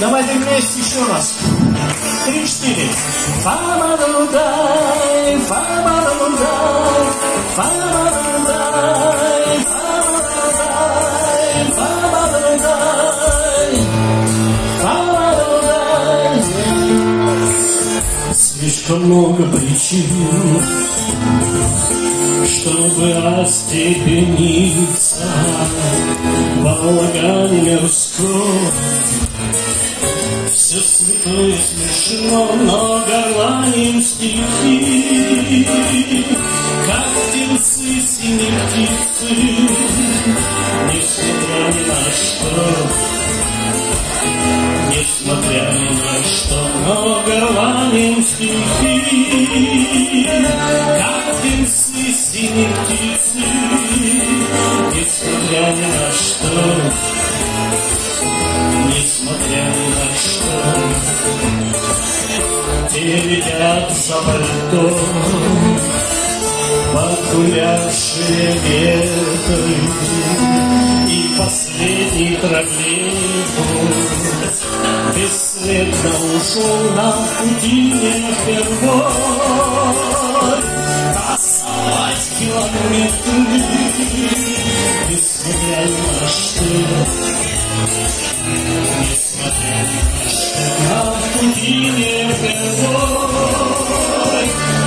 Давайте вместе еще раз. Три-четыре. Фамадудай, фамадудай, фамадудай, Слишком много причин, чтобы остепениться балаган мирской. Все святое смешно, но горланим стихи, Как птенцы синие птицы, несмотря ни на что, Несмотря ни на что, но горланим стихи, Как птенцы синие птицы, несмотря ни на что, несмотря ни на что. Те летят за пальтом, погулявшие ветры, И последний троллейбус бесследно ушел на пути не впервой. Касалась километры, несмотря ни на что. Несмотря ни на что, на пути не впервой.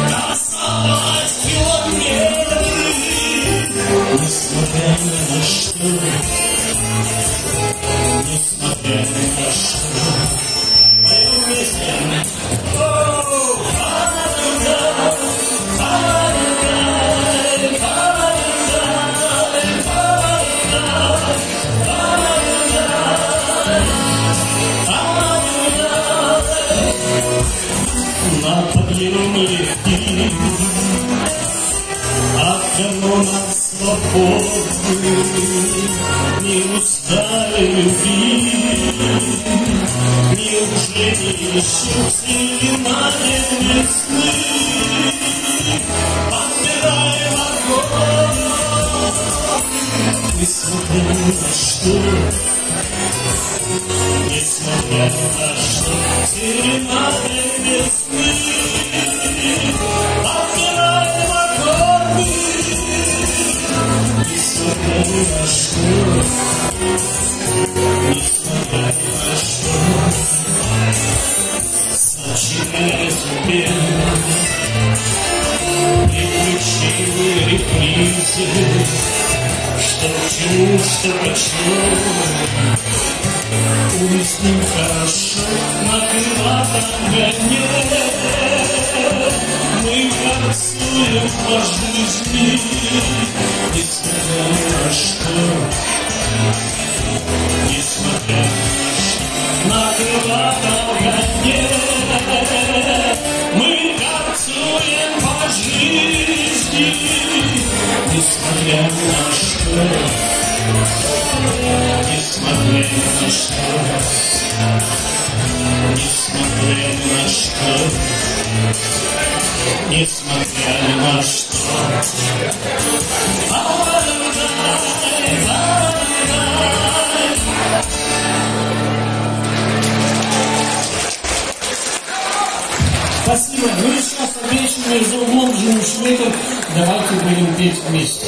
Касалась километры, несмотря ни на что. Еще сильнее весны, подбираем огонь, несмотря на что, несмотря на что, серенады весны, несмотря на что, сочиная себе приключения репризы, что чему, что почему, Уясним хорошо на крылатом гоне. Мы танцуем по жизни, несмотря ни на что, несмотря на крылатом гоне. Танцуем по жизни, несмотря на что, несмотря на что, несмотря на что, несмотря на что. Спасибо. И сейчас обещанный за углом Жимушметр. Давайте будем петь вместе.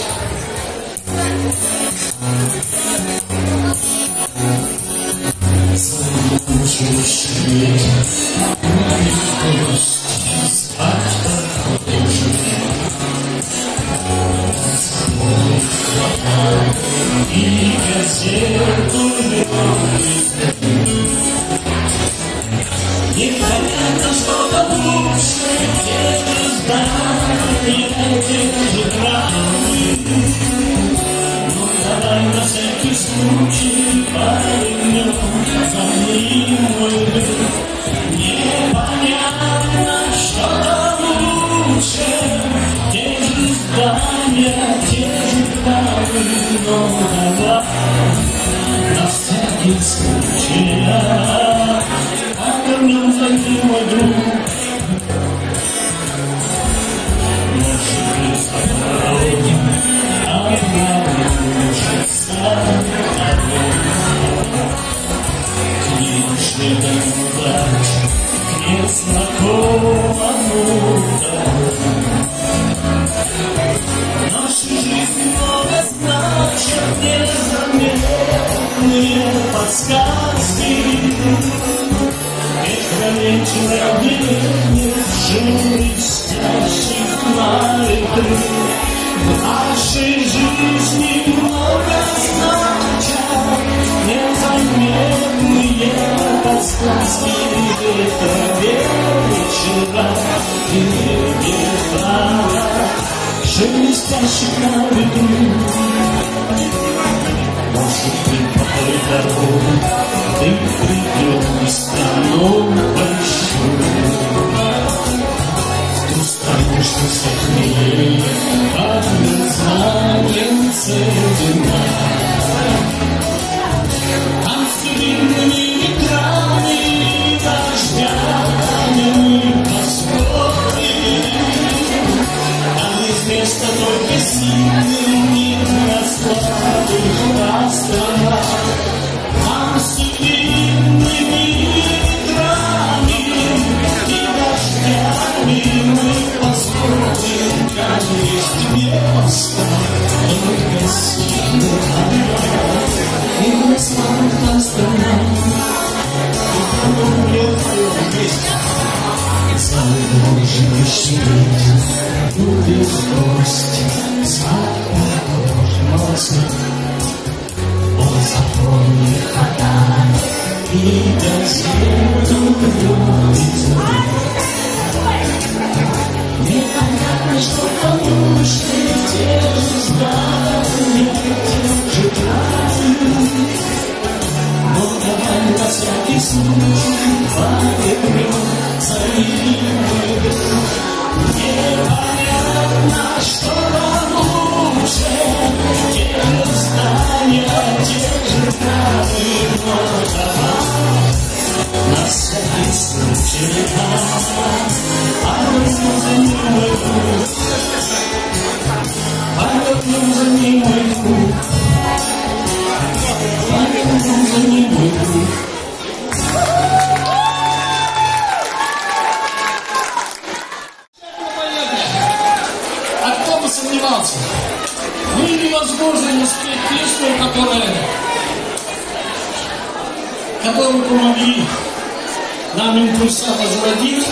В нашей жизни много значат незаметные подсказки Это вечера и ветра шелестящих на ветру Может быть, по ты придешь в страну что светлее, как знаем цедина Там с длинными ветрами дождями мы посмотрим Там известно только сильным и слабых и на слабых островах Запомнит хода и газету на на всякий случай повернем за ним мой круг, повернем за ним мой круг. Повернем за ним мой круг. А которую помогли нам импульсата зародить.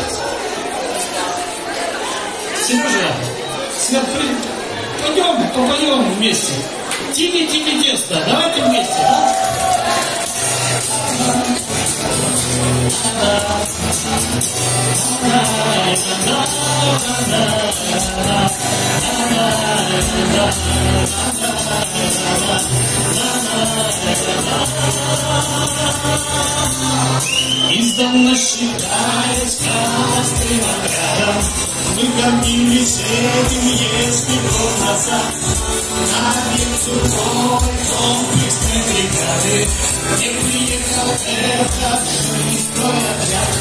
Сережа, Свет, пойдем, попоем вместе. Тики-тики тесто, давайте вместе, да? Издавна считаясь красным отрядом, Мы гордились этим, если год назад На объект суровой комплексной бригады Где приехал этот шестой отряд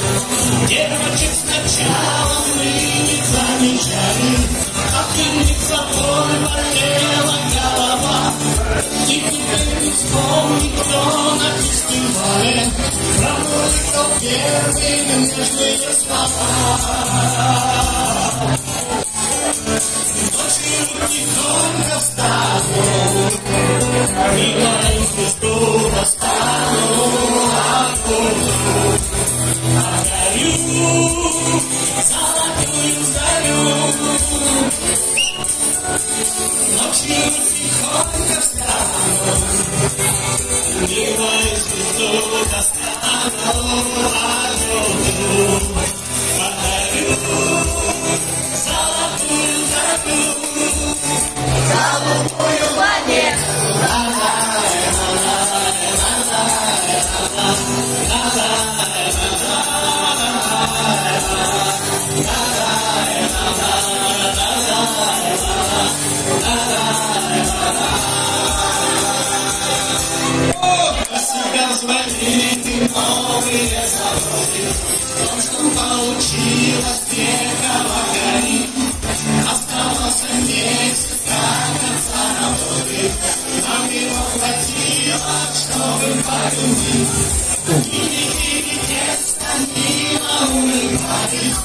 Девочек сначала мы не замечали А ты собой Pomnik co na wszystkim wale, Framury to pierdy, więc każdy jest na Nosi ludzi w domka stawą, новые зароки, то, что получилось переговорить, осталось месяц до конца работы, нам его хватило, чтобы полюбить. И не великий тесто мило улыбались,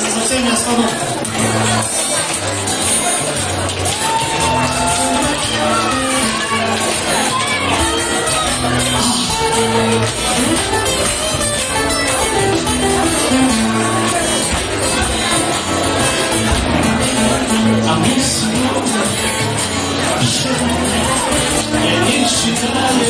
назначение остановки. Я не считаю